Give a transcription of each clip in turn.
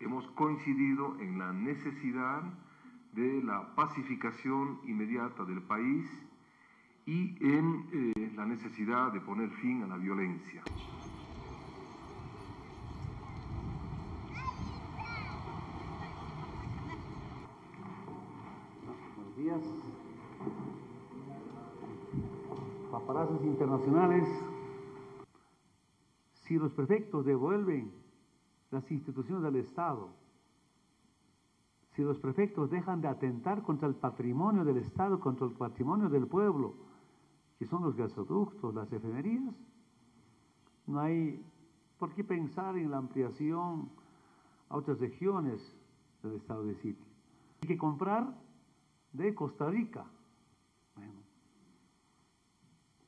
Hemos coincidido en la necesidad de la pacificación inmediata del país y en eh, la necesidad de poner fin a la violencia. Buenos días. Paparazzos internacionales, si los prefectos devuelven las instituciones del Estado, si los prefectos dejan de atentar contra el patrimonio del Estado, contra el patrimonio del pueblo, que son los gasoductos, las efemerías, no hay por qué pensar en la ampliación a otras regiones del estado de sitio. Hay que comprar de Costa Rica.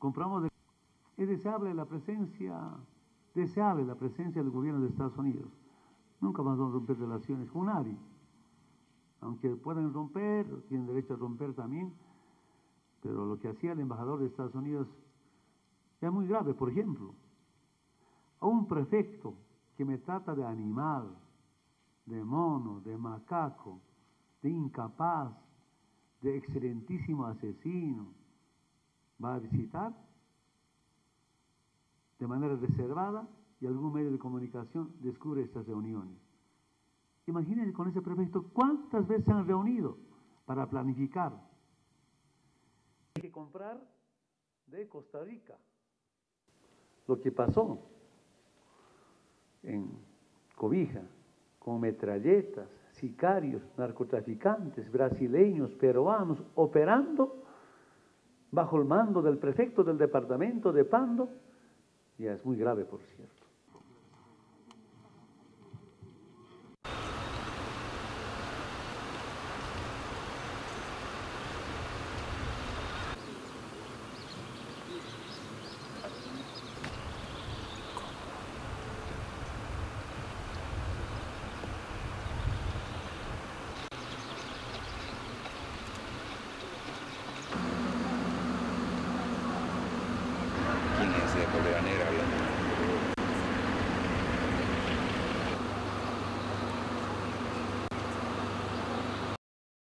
Compramos de... Es deseable la presencia, deseable la presencia del gobierno de Estados Unidos. Nunca vamos a romper relaciones con nadie. Aunque puedan romper, tienen derecho a romper también, pero lo que hacía el embajador de Estados Unidos es muy grave. Por ejemplo, a un prefecto que me trata de animal, de mono, de macaco, de incapaz, de excelentísimo asesino, va a visitar de manera reservada y algún medio de comunicación descubre estas reuniones. Imagínense con ese prefecto cuántas veces se han reunido para planificar hay que comprar de Costa Rica. Lo que pasó en Cobija, con metralletas, sicarios, narcotraficantes, brasileños, peruanos, operando bajo el mando del prefecto del departamento de Pando, ya es muy grave, por cierto. manera